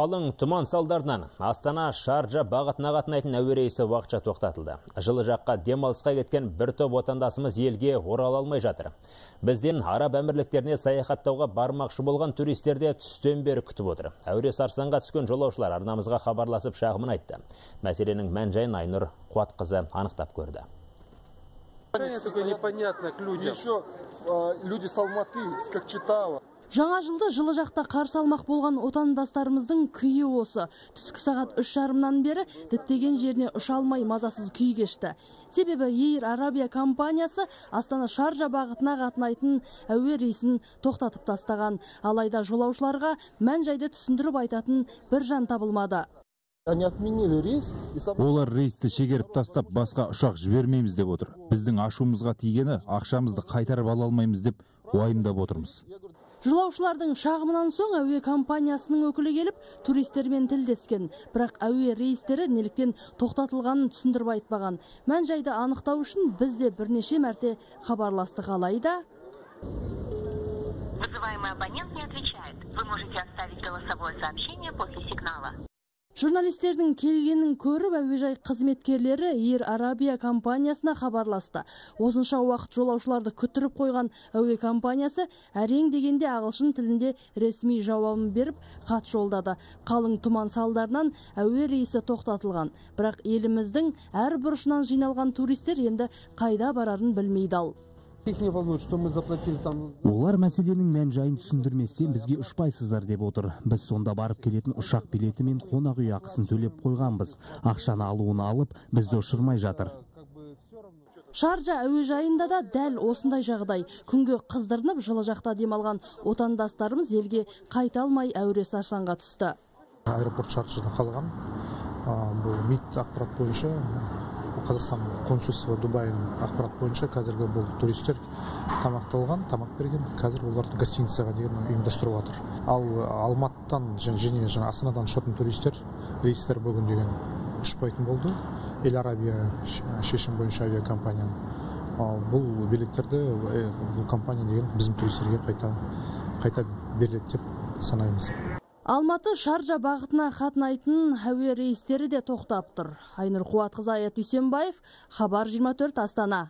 қалың тұман салдарынан Астана Шаржа бағытына қатынайтын әуе рейсі уақытша тоқтатылды. Жылы жаққа демалысқа кеткен бір топ отандасымыз елге орала алмай жатыр. Бізден араб әмірліктеріне саяхаттауға бармақшы болған туристерде түстен бері күтіп отыр. Әуре сарсаңға түскен жолаушылар арнамызға хабарласып шағымын айтты. Мәселенің мән жайын Айнұр Қуатқызы анықтап көрді. Непонятно к людям. Еще люди с Алматы, с Кокчетава. Жаңа жылды жылы жақта қарсы алмақ болған отандастарымыздың күйі осы. Түскі сағат үш жарымнан бері діттеген жеріне ұша алмай мазасыз күй кешті. Себебі Ейр Арабия компаниясы Астана Шаржа бағытына қатынайтын әуе рейсін тоқтатып тастаған. Алайда жолаушыларға мән жайды түсіндіріп айтатын бір жан табылмады. Они отменили рейс и сам... олар рейсті шегеріп тастап басқа ұшақ жібермейміз деп отыр біздің ашуымызға тигені ақшамызды қайтарып ала алмаймыз деп уайымдап отырмыз Жолаушылардың шағымынан соң әуе компаниясының өкілі келіп туристермен тілдескен. Бірақ әуе рейстері неліктен тоқтатылғанын түсіндіріп айтпаған. Мән жайды анықтау үшін біз де бірнеше мәрте хабарластық алайда Вызываемый абонент не отвечает. Вы можете оставить голосовое сообщение после сигнала. Журналистердің келгенін көріп әуежай қызметкерлері Ир Арабия компаниясына хабарласты. Осынша уақыт жолаушыларды күттіріп қойған әуе компаниясы әрең дегенде ағылшын тілінде ресми жауабын беріп хат жолдады. Қалың тұман салдарынан әуе рейсі тоқтатылған. Бірақ еліміздің әр бұрышынан жиналған туристер енді қайда барарын білмей дал. Их не волнует, что мы заплатили там олар мәселенің мән жайын түсіндірместен бізге ұшпайсыздар деп отыр біз сонда барып келетін ұшақ билеті мен қонақ үй ақысын төлеп қойғанбыз ақшаны алуын алып бізді ұшырмай жатыр. Шаржа әуежайында да дәл осындай жағдай. Күнге қыздырынып жылы жақта демалған отандастарымыз елге қайта алмай әуре сарсаңға түсті. аэропорт шарджада қалған бұл мид ақпарат бойынша қазақстан консульство дубайының ақпарат бойынша қазіргі бұл туристер тамақталған тамақ берген қазір оларды гостиницаға деген ұйымдастырып жатыр. Ал алматыдан және жаңа астанадан ұшатын туристер рейстер бүгін деген ұшпайтын болды. Эл арабия шешім бойынша авиакомпанияның бұл билеттерді э, бұл компания деген біздің туристерге қайта қайта беріледі деп санаймыз. Алматы Шаржа бағытына қатынайтын әуе рейстері де тоқтап тұр. Айнұр Қуатқызы Аят Дүйсенбаев, Хабар 24 Астана.